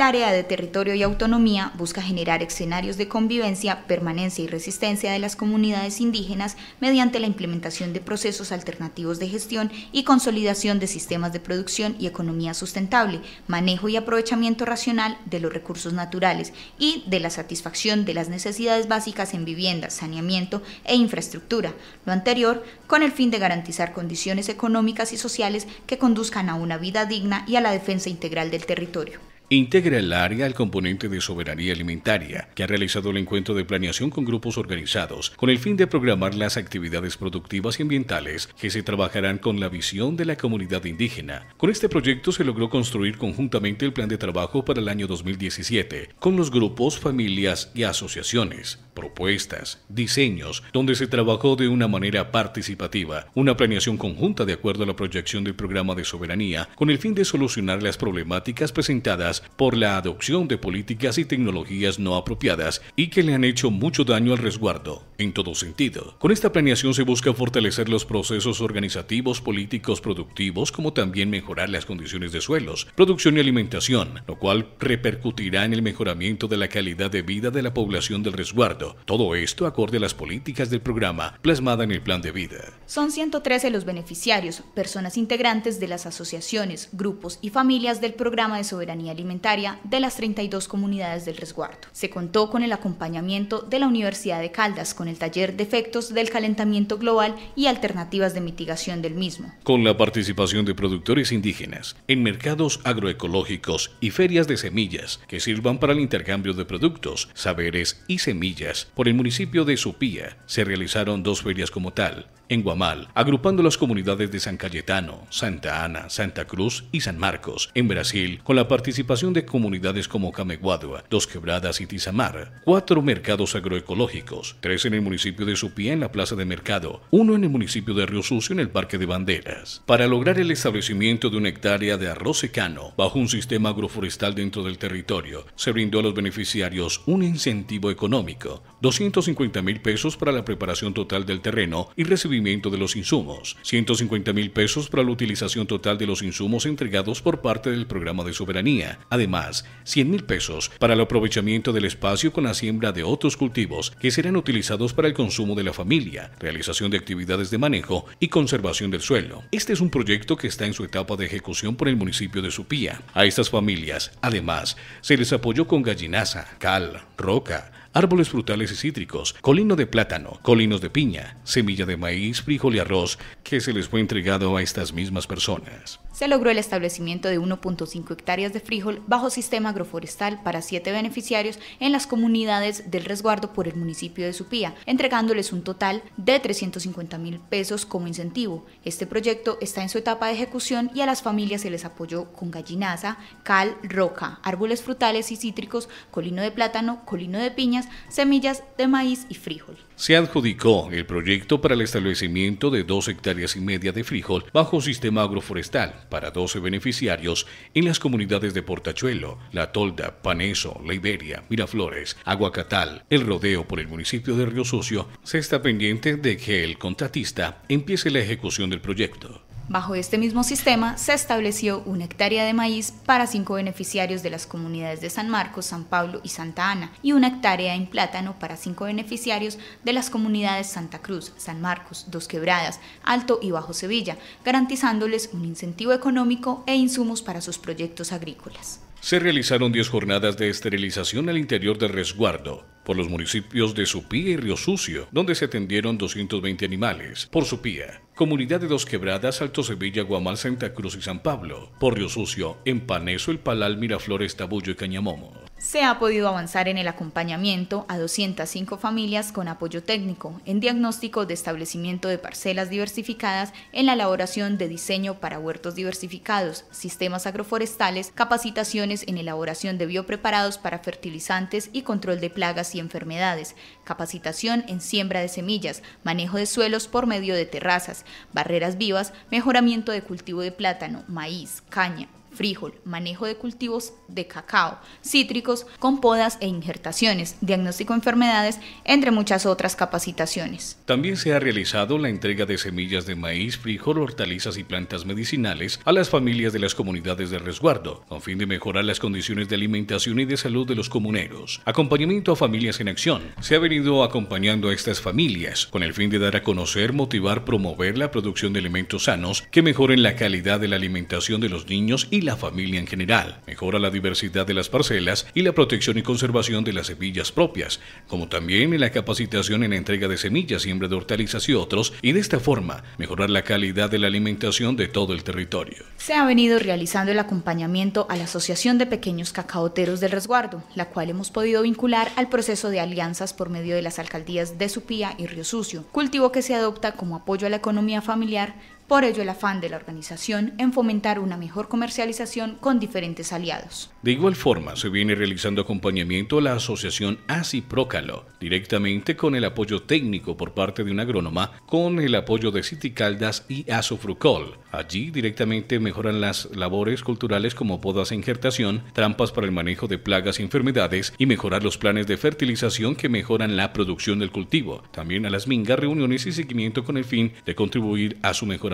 El área de territorio y autonomía busca generar escenarios de convivencia, permanencia y resistencia de las comunidades indígenas mediante la implementación de procesos alternativos de gestión y consolidación de sistemas de producción y economía sustentable, manejo y aprovechamiento racional de los recursos naturales y de la satisfacción de las necesidades básicas en vivienda, saneamiento e infraestructura. Lo anterior con el fin de garantizar condiciones económicas y sociales que conduzcan a una vida digna y a la defensa integral del territorio. Integra el área al componente de soberanía alimentaria, que ha realizado el encuentro de planeación con grupos organizados, con el fin de programar las actividades productivas y ambientales que se trabajarán con la visión de la comunidad indígena. Con este proyecto se logró construir conjuntamente el plan de trabajo para el año 2017, con los grupos, familias y asociaciones, propuestas, diseños, donde se trabajó de una manera participativa, una planeación conjunta de acuerdo a la proyección del programa de soberanía, con el fin de solucionar las problemáticas presentadas por la adopción de políticas y tecnologías no apropiadas y que le han hecho mucho daño al resguardo, en todo sentido. Con esta planeación se busca fortalecer los procesos organizativos, políticos, productivos, como también mejorar las condiciones de suelos, producción y alimentación, lo cual repercutirá en el mejoramiento de la calidad de vida de la población del resguardo. Todo esto acorde a las políticas del programa plasmada en el plan de vida. Son 113 los beneficiarios, personas integrantes de las asociaciones, grupos y familias del programa de soberanía alimentaria de las 32 comunidades del resguardo. Se contó con el acompañamiento de la Universidad de Caldas con el taller de efectos del calentamiento global y alternativas de mitigación del mismo. Con la participación de productores indígenas en mercados agroecológicos y ferias de semillas que sirvan para el intercambio de productos, saberes y semillas. Por el municipio de Supía se realizaron dos ferias como tal, en Guamal, agrupando las comunidades de San Cayetano, Santa Ana, Santa Cruz y San Marcos. En Brasil, con la participación de comunidades como Cameguadua, Dos Quebradas y Tizamar. Cuatro mercados agroecológicos, tres en el municipio de Supía en la Plaza de Mercado, uno en el municipio de Río Sucio en el Parque de Banderas. Para lograr el establecimiento de una hectárea de arroz secano bajo un sistema agroforestal dentro del territorio, se brindó a los beneficiarios un incentivo económico, 250 mil pesos para la preparación total del terreno y recibir de los insumos, 150 mil pesos para la utilización total de los insumos entregados por parte del programa de soberanía. Además, 100 mil pesos para el aprovechamiento del espacio con la siembra de otros cultivos que serán utilizados para el consumo de la familia, realización de actividades de manejo y conservación del suelo. Este es un proyecto que está en su etapa de ejecución por el municipio de Supía. A estas familias, además, se les apoyó con gallinaza, cal, roca, árboles frutales y cítricos, colino de plátano, colinos de piña, semilla de maíz, frijol y arroz, que se les fue entregado a estas mismas personas se logró el establecimiento de 1.5 hectáreas de frijol bajo sistema agroforestal para siete beneficiarios en las comunidades del resguardo por el municipio de Supía, entregándoles un total de 350 mil pesos como incentivo. Este proyecto está en su etapa de ejecución y a las familias se les apoyó con gallinaza, cal, roca, árboles frutales y cítricos, colino de plátano, colino de piñas, semillas de maíz y frijol. Se adjudicó el proyecto para el establecimiento de dos hectáreas y media de frijol bajo sistema agroforestal para 12 beneficiarios en las comunidades de Portachuelo, La Tolda, Paneso, La Iberia, Miraflores, Aguacatal, El Rodeo por el municipio de Río Sucio, se está pendiente de que el contratista empiece la ejecución del proyecto. Bajo este mismo sistema se estableció una hectárea de maíz para cinco beneficiarios de las comunidades de San Marcos, San Pablo y Santa Ana y una hectárea en plátano para cinco beneficiarios de las comunidades Santa Cruz, San Marcos, Dos Quebradas, Alto y Bajo Sevilla, garantizándoles un incentivo económico e insumos para sus proyectos agrícolas. Se realizaron 10 jornadas de esterilización al interior del resguardo, por los municipios de Supía y Río Sucio, donde se atendieron 220 animales. Por Supía, Comunidad de Dos Quebradas, Alto Sevilla, Guamal, Santa Cruz y San Pablo. Por Río Sucio, Empaneso, El Palal, Miraflores, Tabullo y Cañamomo. Se ha podido avanzar en el acompañamiento a 205 familias con apoyo técnico, en diagnóstico de establecimiento de parcelas diversificadas, en la elaboración de diseño para huertos diversificados, sistemas agroforestales, capacitaciones en elaboración de biopreparados para fertilizantes y control de plagas y enfermedades, capacitación en siembra de semillas, manejo de suelos por medio de terrazas, barreras vivas, mejoramiento de cultivo de plátano, maíz, caña, frijol, manejo de cultivos de cacao, cítricos con podas e injertaciones, diagnóstico de enfermedades, entre muchas otras capacitaciones. También se ha realizado la entrega de semillas de maíz, frijol, hortalizas y plantas medicinales a las familias de las comunidades de resguardo, con fin de mejorar las condiciones de alimentación y de salud de los comuneros. Acompañamiento a familias en acción. Se ha venido acompañando a estas familias con el fin de dar a conocer, motivar, promover la producción de alimentos sanos que mejoren la calidad de la alimentación de los niños y la familia en general, mejora la diversidad de las parcelas y la protección y conservación de las semillas propias, como también en la capacitación en la entrega de semillas, siembra de hortalizas y otros, y de esta forma mejorar la calidad de la alimentación de todo el territorio. Se ha venido realizando el acompañamiento a la Asociación de Pequeños Cacaoteros del Resguardo, la cual hemos podido vincular al proceso de alianzas por medio de las alcaldías de Supía y Río Sucio, cultivo que se adopta como apoyo a la economía familiar por ello, el afán de la organización en fomentar una mejor comercialización con diferentes aliados. De igual forma, se viene realizando acompañamiento a la asociación ASI Prócalo, directamente con el apoyo técnico por parte de una agrónoma, con el apoyo de Citicaldas y Asofrucol. Allí directamente mejoran las labores culturales como podas e injertación, trampas para el manejo de plagas y enfermedades y mejorar los planes de fertilización que mejoran la producción del cultivo. También a las mingas, reuniones y seguimiento con el fin de contribuir a su mejoramiento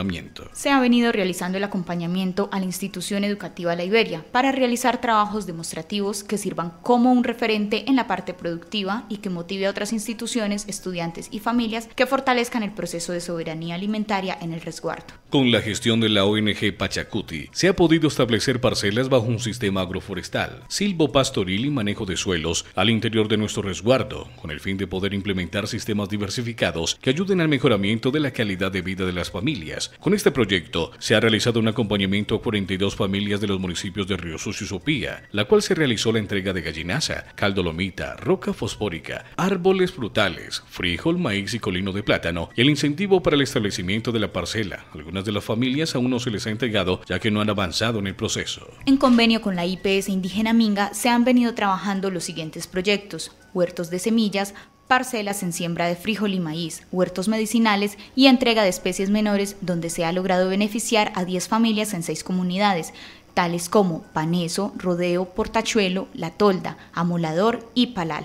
se ha venido realizando el acompañamiento a la institución educativa La Iberia para realizar trabajos demostrativos que sirvan como un referente en la parte productiva y que motive a otras instituciones, estudiantes y familias que fortalezcan el proceso de soberanía alimentaria en el resguardo. Con la gestión de la ONG Pachacuti, se ha podido establecer parcelas bajo un sistema agroforestal, silvo pastoril y manejo de suelos al interior de nuestro resguardo, con el fin de poder implementar sistemas diversificados que ayuden al mejoramiento de la calidad de vida de las familias, con este proyecto se ha realizado un acompañamiento a 42 familias de los municipios de Río Sucio y Sopía, la cual se realizó la entrega de gallinaza, caldolomita, roca fosfórica, árboles frutales, frijol, maíz y colino de plátano y el incentivo para el establecimiento de la parcela. Algunas de las familias aún no se les ha entregado ya que no han avanzado en el proceso. En convenio con la IPS Indígena Minga se han venido trabajando los siguientes proyectos, huertos de semillas, parcelas en siembra de frijol y maíz, huertos medicinales y entrega de especies menores donde se ha logrado beneficiar a 10 familias en 6 comunidades, tales como Paneso, Rodeo, Portachuelo, La Tolda, Amolador y Palal.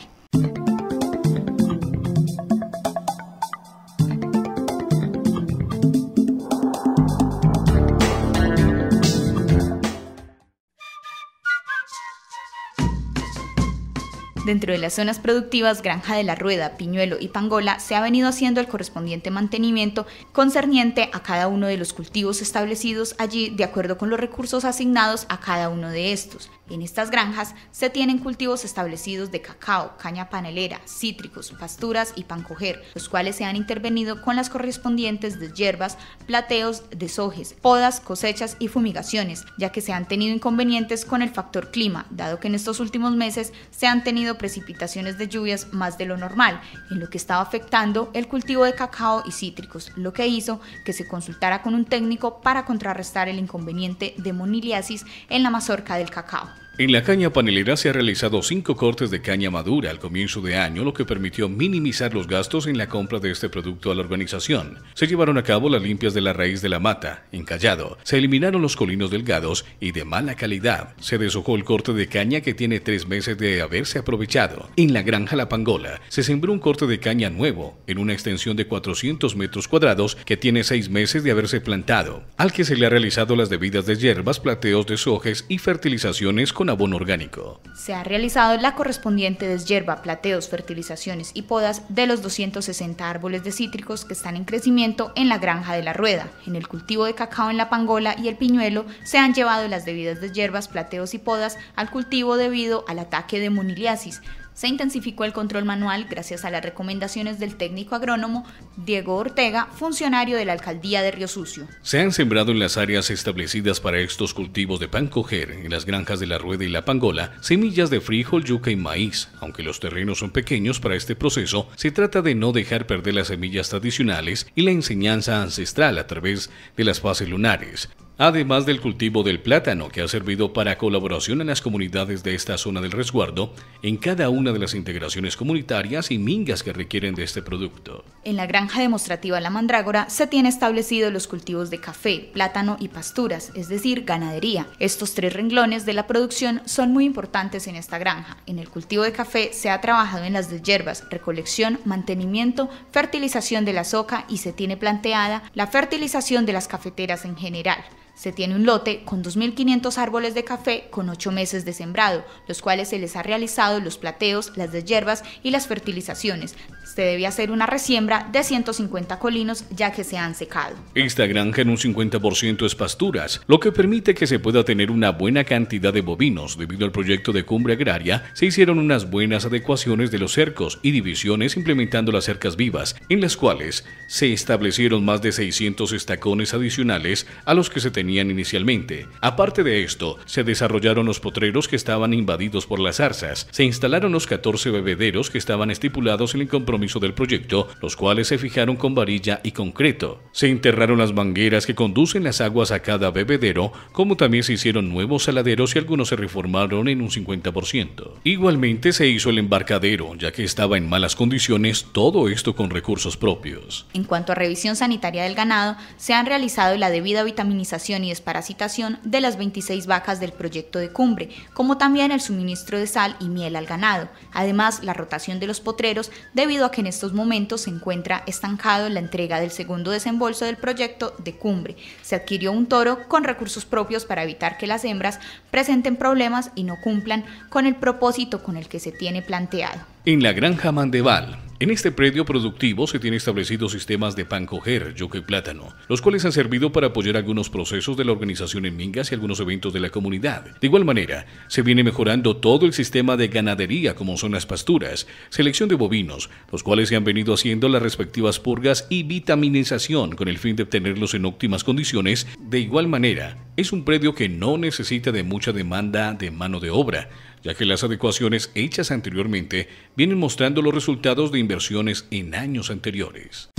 Dentro de las zonas productivas Granja de la Rueda, Piñuelo y Pangola se ha venido haciendo el correspondiente mantenimiento concerniente a cada uno de los cultivos establecidos allí de acuerdo con los recursos asignados a cada uno de estos. En estas granjas se tienen cultivos establecidos de cacao, caña panelera, cítricos, pasturas y pancoger, los cuales se han intervenido con las correspondientes de hierbas, plateos, desojes, podas, cosechas y fumigaciones, ya que se han tenido inconvenientes con el factor clima, dado que en estos últimos meses se han tenido precipitaciones de lluvias más de lo normal, en lo que estaba afectando el cultivo de cacao y cítricos, lo que hizo que se consultara con un técnico para contrarrestar el inconveniente de moniliasis en la mazorca del cacao. En la caña panelera se ha realizado cinco cortes de caña madura al comienzo de año, lo que permitió minimizar los gastos en la compra de este producto a la organización. Se llevaron a cabo las limpias de la raíz de la mata, encallado. Se eliminaron los colinos delgados y de mala calidad. Se deshojó el corte de caña que tiene tres meses de haberse aprovechado. En la granja La Pangola se sembró un corte de caña nuevo, en una extensión de 400 metros cuadrados que tiene seis meses de haberse plantado, al que se le ha realizado las debidas de hierbas, plateos de sojes y fertilizaciones con abono orgánico. Se ha realizado la correspondiente deshierba, plateos, fertilizaciones y podas de los 260 árboles de cítricos que están en crecimiento en la granja de la rueda. En el cultivo de cacao en la pangola y el piñuelo se han llevado las debidas deshierbas, plateos y podas al cultivo debido al ataque de moniliasis, se intensificó el control manual gracias a las recomendaciones del técnico agrónomo Diego Ortega, funcionario de la alcaldía de Río Sucio. Se han sembrado en las áreas establecidas para estos cultivos de pan coger, en las granjas de la Rueda y la Pangola, semillas de frijol, yuca y maíz. Aunque los terrenos son pequeños para este proceso, se trata de no dejar perder las semillas tradicionales y la enseñanza ancestral a través de las fases lunares. Además del cultivo del plátano que ha servido para colaboración en las comunidades de esta zona del resguardo en cada una de las integraciones comunitarias y mingas que requieren de este producto. En la granja demostrativa La Mandrágora se tiene establecido los cultivos de café, plátano y pasturas, es decir, ganadería. Estos tres renglones de la producción son muy importantes en esta granja. En el cultivo de café se ha trabajado en las de hierbas, recolección, mantenimiento, fertilización de la soca y se tiene planteada la fertilización de las cafeteras en general. Se tiene un lote con 2.500 árboles de café con 8 meses de sembrado, los cuales se les ha realizado los plateos, las de hierbas y las fertilizaciones. Se debe hacer una resiembra de 150 colinos ya que se han secado. Esta granja en un 50% es pasturas, lo que permite que se pueda tener una buena cantidad de bovinos. Debido al proyecto de cumbre agraria, se hicieron unas buenas adecuaciones de los cercos y divisiones implementando las cercas vivas, en las cuales se establecieron más de 600 estacones adicionales a los que se tenían inicialmente. Aparte de esto, se desarrollaron los potreros que estaban invadidos por las zarzas, se instalaron los 14 bebederos que estaban estipulados en el compromiso del proyecto, los cuales se fijaron con varilla y concreto. Se enterraron las mangueras que conducen las aguas a cada bebedero, como también se hicieron nuevos saladeros y algunos se reformaron en un 50%. Igualmente se hizo el embarcadero, ya que estaba en malas condiciones, todo esto con recursos propios. En cuanto a revisión sanitaria del ganado, se han realizado la debida vitaminización y desparasitación de las 26 vacas del proyecto de cumbre, como también el suministro de sal y miel al ganado, además la rotación de los potreros debido a que en estos momentos se encuentra estancado la entrega del segundo desembolso del proyecto de cumbre. Se adquirió un toro con recursos propios para evitar que las hembras presenten problemas y no cumplan con el propósito con el que se tiene planteado. En la granja Mandeval, en este predio productivo se tienen establecidos sistemas de pan coger, yuca y plátano, los cuales han servido para apoyar algunos procesos de la organización en mingas y algunos eventos de la comunidad. De igual manera, se viene mejorando todo el sistema de ganadería como son las pasturas, selección de bovinos, los cuales se han venido haciendo las respectivas purgas y vitaminización con el fin de obtenerlos en óptimas condiciones. De igual manera, es un predio que no necesita de mucha demanda de mano de obra, ya que las adecuaciones hechas anteriormente vienen mostrando los resultados de inversiones en años anteriores.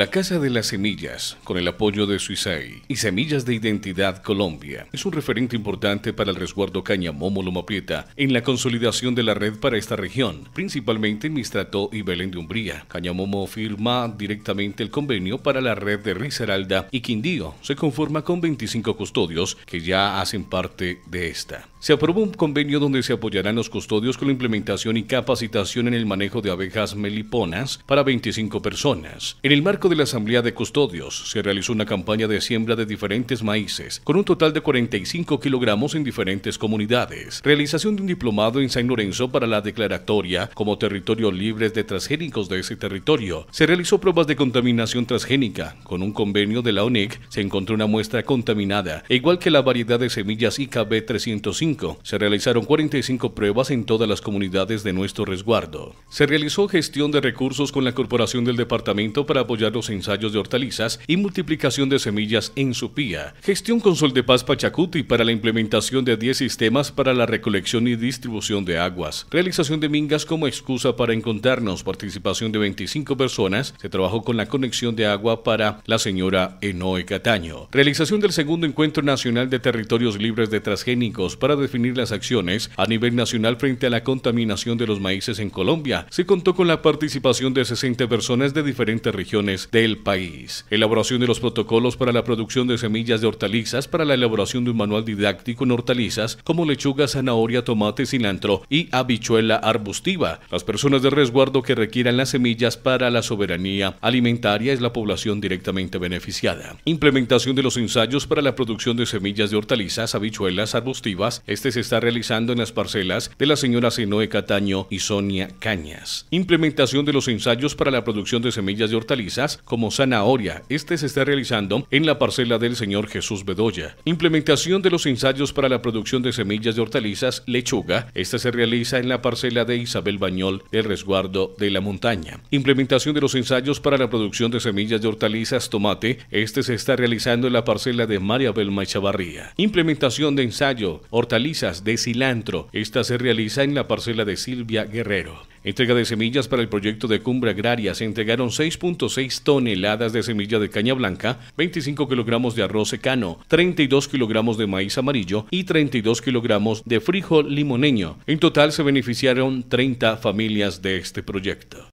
La Casa de las Semillas, con el apoyo de Suisei y Semillas de Identidad Colombia, es un referente importante para el resguardo Cañamomo Loma Prieta en la consolidación de la red para esta región, principalmente en Mistrató y Belén de Umbría. Cañamomo firma directamente el convenio para la red de Risaralda y Quindío. Se conforma con 25 custodios que ya hacen parte de esta. Se aprobó un convenio donde se apoyarán los custodios con la implementación y capacitación en el manejo de abejas meliponas para 25 personas. En el marco de la Asamblea de Custodios se realizó una campaña de siembra de diferentes maíces, con un total de 45 kilogramos en diferentes comunidades. Realización de un diplomado en San Lorenzo para la declaratoria como territorio libre de transgénicos de ese territorio. Se realizó pruebas de contaminación transgénica. Con un convenio de la ONEC se encontró una muestra contaminada, e igual que la variedad de semillas IKB 305 se realizaron 45 pruebas en todas las comunidades de nuestro resguardo. Se realizó gestión de recursos con la Corporación del Departamento para apoyar los ensayos de hortalizas y multiplicación de semillas en Supía. Gestión con Sol de Paz Pachacuti para la implementación de 10 sistemas para la recolección y distribución de aguas. Realización de mingas como excusa para encontrarnos. Participación de 25 personas. Se trabajó con la conexión de agua para la señora Enoe Cataño. Realización del segundo encuentro nacional de territorios libres de transgénicos para definir las acciones a nivel nacional frente a la contaminación de los maíces en Colombia. Se contó con la participación de 60 personas de diferentes regiones del país. Elaboración de los protocolos para la producción de semillas de hortalizas para la elaboración de un manual didáctico en hortalizas como lechuga, zanahoria, tomate, cilantro y habichuela arbustiva. Las personas de resguardo que requieran las semillas para la soberanía alimentaria es la población directamente beneficiada. Implementación de los ensayos para la producción de semillas de hortalizas, habichuelas arbustivas, este se está realizando en las parcelas de la señora Senoe Cataño y Sonia Cañas. Implementación de los ensayos para la producción de semillas de hortalizas como zanahoria. Este se está realizando en la parcela del señor Jesús Bedoya. Implementación de los ensayos para la producción de semillas de hortalizas lechuga. Esta se realiza en la parcela de Isabel Bañol del resguardo de la montaña. Implementación de los ensayos para la producción de semillas de hortalizas tomate. Este se está realizando en la parcela de María Belma Chavarría. Implementación de ensayo hortalizas de cilantro. Esta se realiza en la parcela de Silvia Guerrero. Entrega de semillas para el proyecto de cumbre agraria. Se entregaron 6.6 toneladas de semilla de caña blanca, 25 kilogramos de arroz secano, 32 kilogramos de maíz amarillo y 32 kilogramos de frijol limoneño. En total se beneficiaron 30 familias de este proyecto.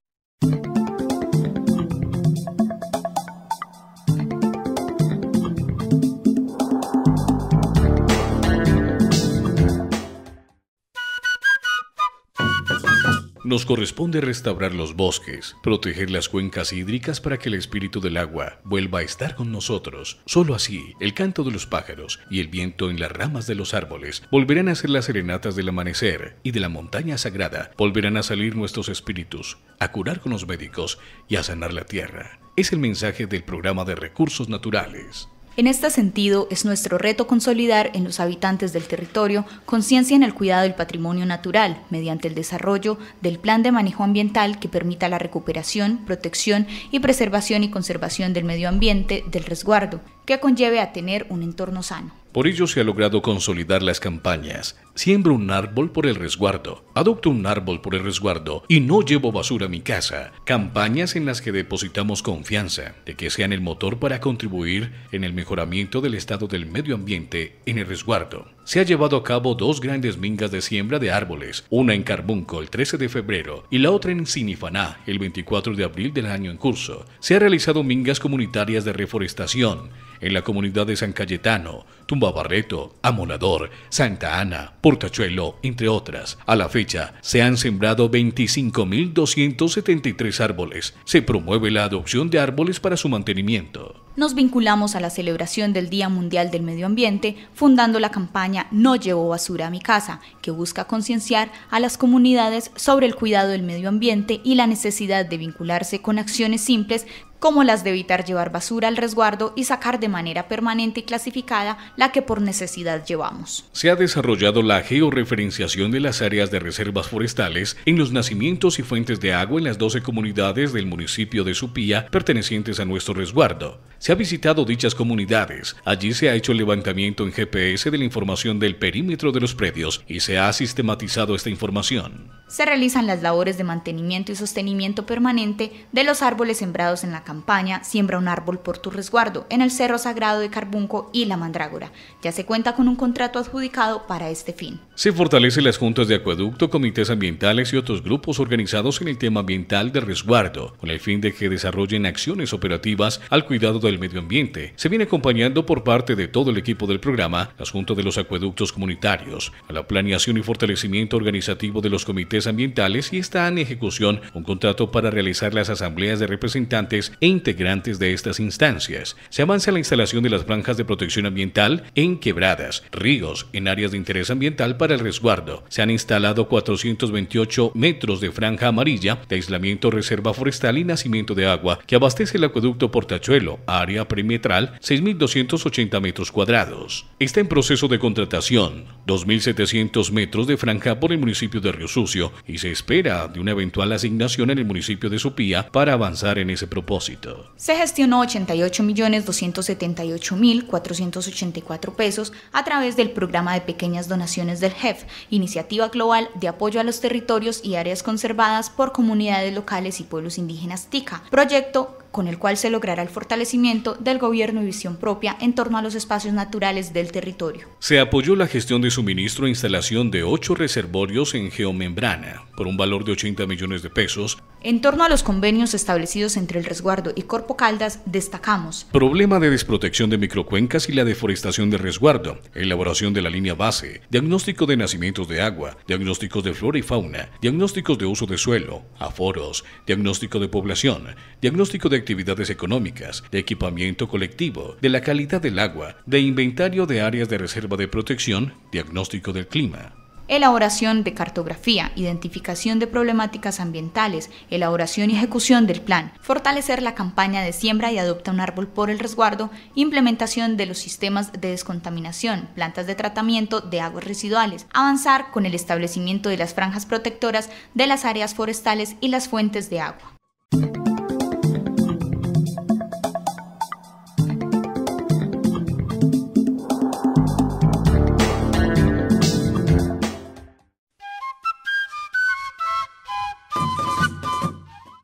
Nos corresponde restaurar los bosques, proteger las cuencas hídricas para que el espíritu del agua vuelva a estar con nosotros. Solo así, el canto de los pájaros y el viento en las ramas de los árboles volverán a ser las serenatas del amanecer y de la montaña sagrada volverán a salir nuestros espíritus, a curar con los médicos y a sanar la tierra. Es el mensaje del programa de recursos naturales. En este sentido, es nuestro reto consolidar en los habitantes del territorio conciencia en el cuidado del patrimonio natural mediante el desarrollo del plan de manejo ambiental que permita la recuperación, protección y preservación y conservación del medio ambiente del resguardo, que conlleve a tener un entorno sano. Por ello se ha logrado consolidar las campañas. Siembro un árbol por el resguardo, adopto un árbol por el resguardo y no llevo basura a mi casa. Campañas en las que depositamos confianza de que sean el motor para contribuir en el mejoramiento del estado del medio ambiente en el resguardo. Se ha llevado a cabo dos grandes mingas de siembra de árboles, una en Carbunco el 13 de febrero y la otra en Sinifaná el 24 de abril del año en curso. Se han realizado mingas comunitarias de reforestación en la comunidad de San Cayetano, Tumba Barreto, Amolador, Santa Ana, Portachuelo, entre otras. A la fecha, se han sembrado 25.273 árboles. Se promueve la adopción de árboles para su mantenimiento nos vinculamos a la celebración del Día Mundial del Medio Ambiente fundando la campaña No llevo basura a mi casa, que busca concienciar a las comunidades sobre el cuidado del medio ambiente y la necesidad de vincularse con acciones simples como las de evitar llevar basura al resguardo y sacar de manera permanente y clasificada la que por necesidad llevamos. Se ha desarrollado la georreferenciación de las áreas de reservas forestales en los nacimientos y fuentes de agua en las 12 comunidades del municipio de Supía pertenecientes a nuestro resguardo. Se ha visitado dichas comunidades, allí se ha hecho el levantamiento en GPS de la información del perímetro de los predios y se ha sistematizado esta información. Se realizan las labores de mantenimiento y sostenimiento permanente de los árboles sembrados en la campaña Siembra un árbol por tu resguardo en el Cerro Sagrado de Carbunco y La Mandrágora. Ya se cuenta con un contrato adjudicado para este fin. Se fortalecen las juntas de acueducto, comités ambientales y otros grupos organizados en el tema ambiental de resguardo, con el fin de que desarrollen acciones operativas al cuidado del medio ambiente. Se viene acompañando por parte de todo el equipo del programa las juntas de los acueductos comunitarios, a la planeación y fortalecimiento organizativo de los comités ambientales y está en ejecución un contrato para realizar las asambleas de representantes e integrantes de estas instancias. Se avanza la instalación de las franjas de protección ambiental en quebradas, ríos, en áreas de interés ambiental para el resguardo. Se han instalado 428 metros de franja amarilla de aislamiento, reserva forestal y nacimiento de agua que abastece el acueducto Portachuelo, área perimetral 6.280 metros cuadrados. Está en proceso de contratación 2.700 metros de franja por el municipio de Río Sucio y se espera de una eventual asignación en el municipio de Supía para avanzar en ese propósito. Se gestionó 88.278.484 pesos a través del programa de pequeñas donaciones del JEF, Iniciativa Global de Apoyo a los Territorios y Áreas Conservadas por Comunidades Locales y Pueblos Indígenas TICA, proyecto con el cual se logrará el fortalecimiento del gobierno y visión propia en torno a los espacios naturales del territorio. Se apoyó la gestión de suministro e instalación de ocho reservorios en geomembrana por un valor de 80 millones de pesos. En torno a los convenios establecidos entre el resguardo y Corpo Caldas, destacamos problema de desprotección de microcuencas y la deforestación de resguardo, elaboración de la línea base, diagnóstico de nacimientos de agua, diagnósticos de flora y fauna, diagnósticos de uso de suelo, aforos, diagnóstico de población, diagnóstico de actividades económicas, de equipamiento colectivo, de la calidad del agua, de inventario de áreas de reserva de protección, diagnóstico del clima. elaboración de cartografía, identificación de problemáticas ambientales, elaboración y ejecución del plan, fortalecer la campaña de siembra y adopta un árbol por el resguardo, implementación de los sistemas de descontaminación, plantas de tratamiento de aguas residuales, avanzar con el establecimiento de las franjas protectoras de las áreas forestales y las fuentes de agua.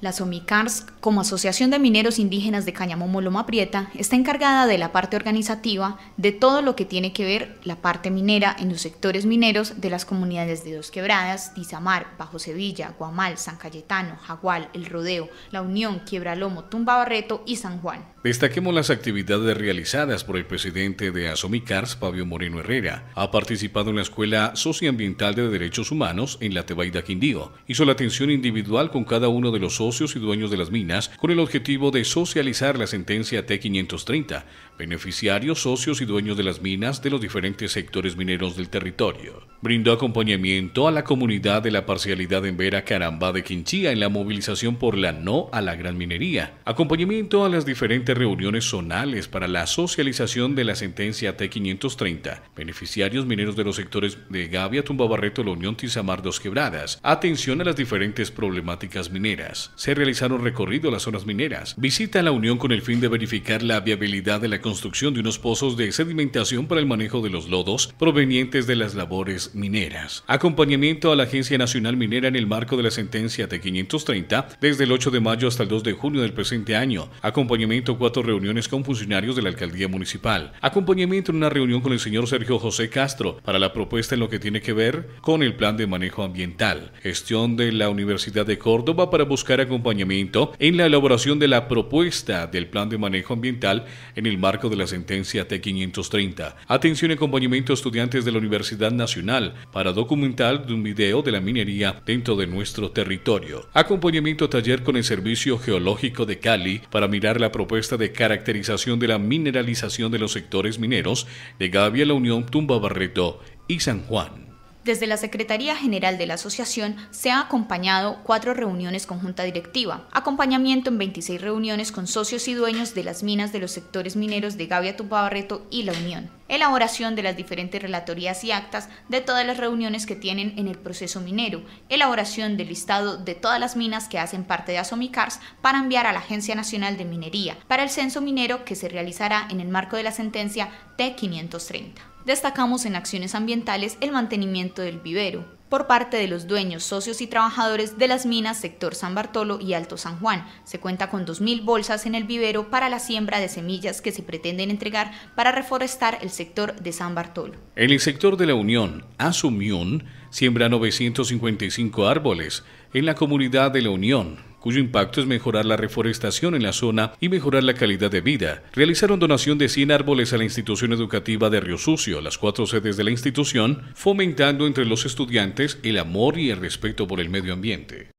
La SOMICARS, como Asociación de Mineros Indígenas de Cañamomo Loma Prieta, está encargada de la parte organizativa de todo lo que tiene que ver la parte minera en los sectores mineros de las comunidades de Dos Quebradas, Tizamar, Bajo Sevilla, Guamal, San Cayetano, Jagual, El Rodeo, La Unión, Quiebralomo, Tumba Barreto y San Juan. Destaquemos las actividades realizadas por el presidente de Asomicars, Fabio Moreno Herrera. Ha participado en la Escuela Socioambiental de Derechos Humanos en la Tebaida Quindío. Hizo la atención individual con cada uno de los socios y dueños de las minas con el objetivo de socializar la sentencia T530, beneficiarios, socios y dueños de las minas de los diferentes sectores mineros del territorio. Brindó acompañamiento a la comunidad de la parcialidad en Vera Caramba de Quinchía en la movilización por la no a la gran minería. Acompañamiento a las diferentes reuniones zonales para la socialización de la sentencia T530. Beneficiarios mineros de los sectores de Gavia, Tumbabarreto, La Unión, Tizamar, Dos Quebradas. Atención a las diferentes problemáticas mineras. Se realizaron recorrido a las zonas mineras. Visita a La Unión con el fin de verificar la viabilidad de la construcción de unos pozos de sedimentación para el manejo de los lodos provenientes de las labores mineras. Acompañamiento a la Agencia Nacional Minera en el marco de la sentencia T530 desde el 8 de mayo hasta el 2 de junio del presente año. Acompañamiento cuatro reuniones con funcionarios de la alcaldía municipal. Acompañamiento en una reunión con el señor Sergio José Castro para la propuesta en lo que tiene que ver con el plan de manejo ambiental. Gestión de la Universidad de Córdoba para buscar acompañamiento en la elaboración de la propuesta del plan de manejo ambiental en el marco de la sentencia T530. Atención y acompañamiento a estudiantes de la Universidad Nacional para documentar de un video de la minería dentro de nuestro territorio. Acompañamiento taller con el Servicio Geológico de Cali para mirar la propuesta de caracterización de la mineralización de los sectores mineros de Gavia, La Unión, Tumba Barreto y San Juan. Desde la Secretaría General de la Asociación se ha acompañado cuatro reuniones con Junta Directiva, acompañamiento en 26 reuniones con socios y dueños de las minas de los sectores mineros de Gavia, Barreto y La Unión, elaboración de las diferentes relatorías y actas de todas las reuniones que tienen en el proceso minero, elaboración del listado de todas las minas que hacen parte de Asomicars para enviar a la Agencia Nacional de Minería para el censo minero que se realizará en el marco de la sentencia T530 destacamos en acciones ambientales el mantenimiento del vivero, por parte de los dueños, socios y trabajadores de las minas sector San Bartolo y Alto San Juan. Se cuenta con 2.000 bolsas en el vivero para la siembra de semillas que se pretenden entregar para reforestar el sector de San Bartolo. En el sector de la Unión, Asumión siembra 955 árboles en la comunidad de la Unión cuyo impacto es mejorar la reforestación en la zona y mejorar la calidad de vida. Realizaron donación de 100 árboles a la institución educativa de Río Sucio, las cuatro sedes de la institución, fomentando entre los estudiantes el amor y el respeto por el medio ambiente.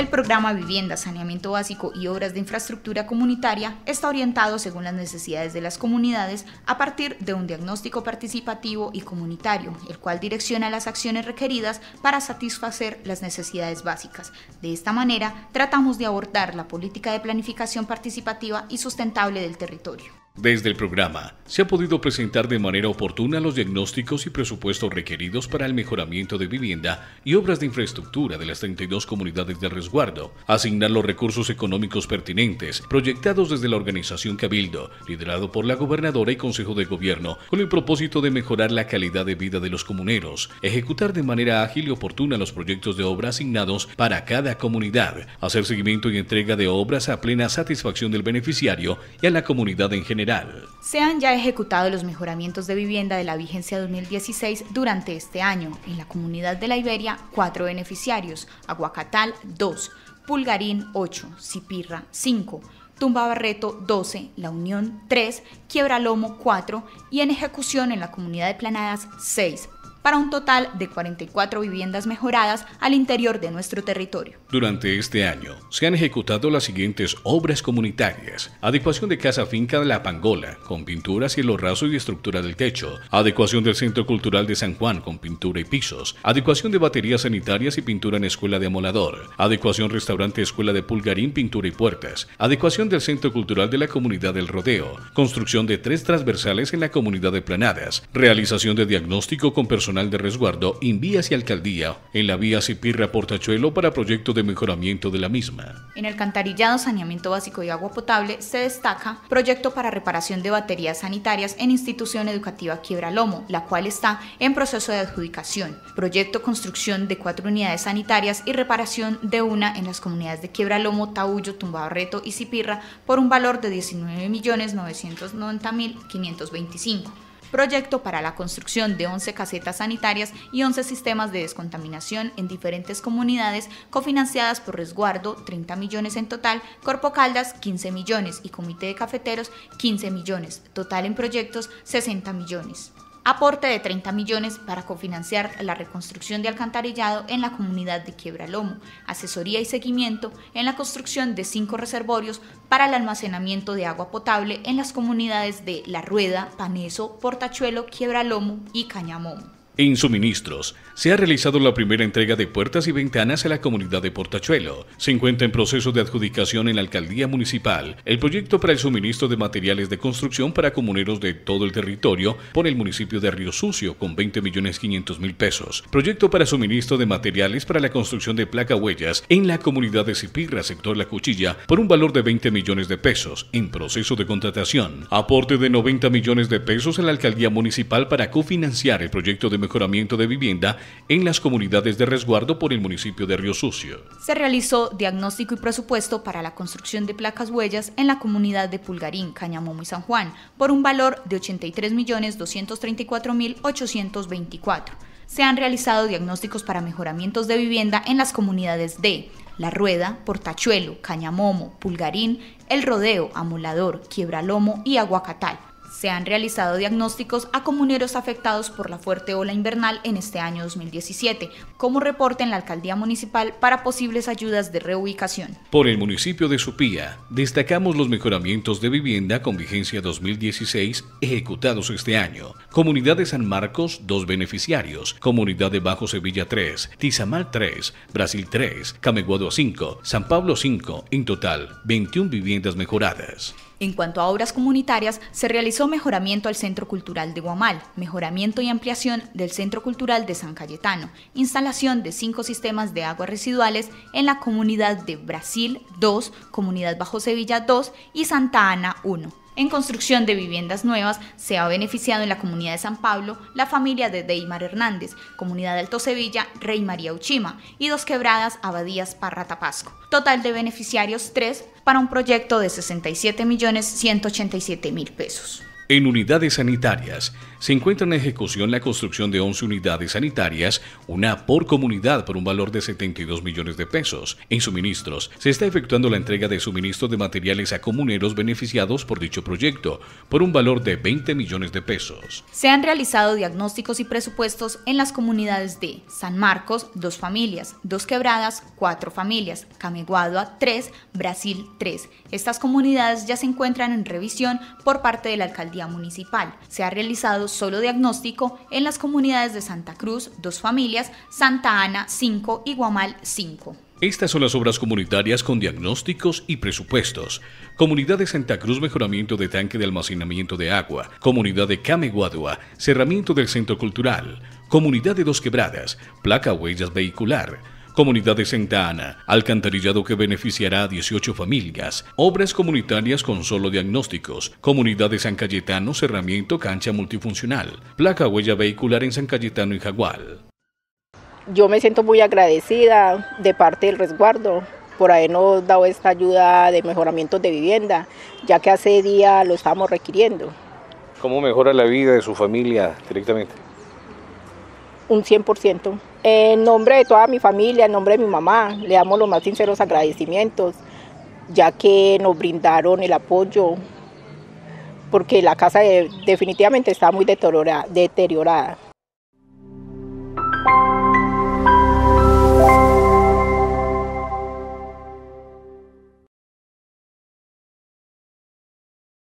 El programa Vivienda, Saneamiento Básico y Obras de Infraestructura Comunitaria está orientado según las necesidades de las comunidades a partir de un diagnóstico participativo y comunitario, el cual direcciona las acciones requeridas para satisfacer las necesidades básicas. De esta manera, tratamos de abordar la política de planificación participativa y sustentable del territorio. Desde el programa se ha podido presentar de manera oportuna los diagnósticos y presupuestos requeridos para el mejoramiento de vivienda y obras de infraestructura de las 32 comunidades de resguardo, asignar los recursos económicos pertinentes proyectados desde la organización Cabildo, liderado por la gobernadora y Consejo de Gobierno, con el propósito de mejorar la calidad de vida de los comuneros, ejecutar de manera ágil y oportuna los proyectos de obra asignados para cada comunidad, hacer seguimiento y entrega de obras a plena satisfacción del beneficiario y a la comunidad en general se han ya ejecutado los mejoramientos de vivienda de la vigencia 2016 durante este año. En la comunidad de la Iberia, cuatro beneficiarios, Aguacatal 2, Pulgarín 8, Cipirra 5, Tumba Barreto 12, La Unión 3, Quiebralomo 4 y en ejecución en la comunidad de Planadas 6, para un total de 44 viviendas mejoradas al interior de nuestro territorio. Durante este año se han ejecutado las siguientes obras comunitarias. Adecuación de Casa Finca de La Pangola, con pintura, cielo raso y estructura del techo. Adecuación del Centro Cultural de San Juan, con pintura y pisos. Adecuación de baterías sanitarias y pintura en Escuela de Amolador. Adecuación Restaurante Escuela de Pulgarín, pintura y puertas. Adecuación del Centro Cultural de la Comunidad del Rodeo. Construcción de tres transversales en la Comunidad de Planadas. Realización de diagnóstico con personal de resguardo en vías y alcaldía en la vía Cipirra Portachuelo para proyecto de mejoramiento de la misma. En el cantarillado, saneamiento básico y agua potable se destaca proyecto para reparación de baterías sanitarias en institución educativa Quiebra Lomo, la cual está en proceso de adjudicación. Proyecto construcción de cuatro unidades sanitarias y reparación de una en las comunidades de Quiebra Lomo, Taullo, Tumbarreto y Cipirra por un valor de 19.990.525 proyecto para la construcción de 11 casetas sanitarias y 11 sistemas de descontaminación en diferentes comunidades cofinanciadas por Resguardo, 30 millones en total, Corpo Caldas, 15 millones y Comité de Cafeteros, 15 millones, total en proyectos, 60 millones aporte de 30 millones para cofinanciar la reconstrucción de alcantarillado en la comunidad de Quiebra Lomo, asesoría y seguimiento en la construcción de cinco reservorios para el almacenamiento de agua potable en las comunidades de La Rueda, Paneso, Portachuelo, Quiebra Lomo y Cañamomo. En suministros, se ha realizado la primera entrega de puertas y ventanas a la comunidad de Portachuelo. Se encuentra en proceso de adjudicación en la alcaldía municipal el proyecto para el suministro de materiales de construcción para comuneros de todo el territorio por el municipio de Río Sucio con 20 millones 500 mil pesos. Proyecto para suministro de materiales para la construcción de placa huellas en la comunidad de Cipirra, sector La Cuchilla, por un valor de 20 millones de pesos en proceso de contratación. Aporte de 90 millones de pesos en la alcaldía municipal para cofinanciar el proyecto de mejoramiento de vivienda en las comunidades de resguardo por el municipio de Río Sucio. Se realizó diagnóstico y presupuesto para la construcción de placas huellas en la comunidad de Pulgarín, Cañamomo y San Juan por un valor de 83.234.824. Se han realizado diagnósticos para mejoramientos de vivienda en las comunidades de La Rueda, Portachuelo, Cañamomo, Pulgarín, El Rodeo, Amolador, Quiebralomo y Aguacatal se han realizado diagnósticos a comuneros afectados por la fuerte ola invernal en este año 2017, como reporte en la alcaldía municipal para posibles ayudas de reubicación. Por el municipio de Supía, destacamos los mejoramientos de vivienda con vigencia 2016 ejecutados este año. Comunidad de San Marcos, dos beneficiarios. Comunidad de Bajo Sevilla 3, Tizamal 3, Brasil 3, Cameguado 5, San Pablo 5, en total 21 viviendas mejoradas. En cuanto a obras comunitarias, se realizó mejoramiento al Centro Cultural de Guamal, mejoramiento y ampliación del Centro Cultural de San Cayetano, instalación de cinco sistemas de aguas residuales en la comunidad de Brasil 2, Comunidad Bajo Sevilla 2 y Santa Ana 1 en construcción de viviendas nuevas se ha beneficiado en la comunidad de San Pablo la familia de Deimar Hernández, comunidad de Alto Sevilla, Rey María Uchima y Dos Quebradas, Abadías Parra Tapasco. Total de beneficiarios 3 para un proyecto de 67 millones 187 mil pesos. En unidades sanitarias se encuentra en ejecución la construcción de 11 unidades sanitarias, una por comunidad por un valor de 72 millones de pesos. En suministros se está efectuando la entrega de suministros de materiales a comuneros beneficiados por dicho proyecto por un valor de 20 millones de pesos. Se han realizado diagnósticos y presupuestos en las comunidades de San Marcos, dos familias, Dos Quebradas, cuatro familias, Cameguadua, tres, Brasil, tres. Estas comunidades ya se encuentran en revisión por parte de la alcaldía municipal. Se ha realizado solo diagnóstico en las comunidades de Santa Cruz, dos familias, Santa Ana, cinco y Guamal, cinco. Estas son las obras comunitarias con diagnósticos y presupuestos. Comunidad de Santa Cruz, mejoramiento de tanque de almacenamiento de agua. Comunidad de Cameguadua, cerramiento del centro cultural. Comunidad de Dos Quebradas, placa huellas vehicular. Comunidad de Santa Ana, alcantarillado que beneficiará a 18 familias, obras comunitarias con solo diagnósticos, Comunidad de San Cayetano, cerramiento cancha multifuncional, placa huella vehicular en San Cayetano y Jagual. Yo me siento muy agradecida de parte del resguardo por habernos dado esta ayuda de mejoramiento de vivienda, ya que hace día lo estamos requiriendo. ¿Cómo mejora la vida de su familia directamente? Un 100%. En nombre de toda mi familia, en nombre de mi mamá, le damos los más sinceros agradecimientos, ya que nos brindaron el apoyo, porque la casa definitivamente está muy deteriorada. Colombia.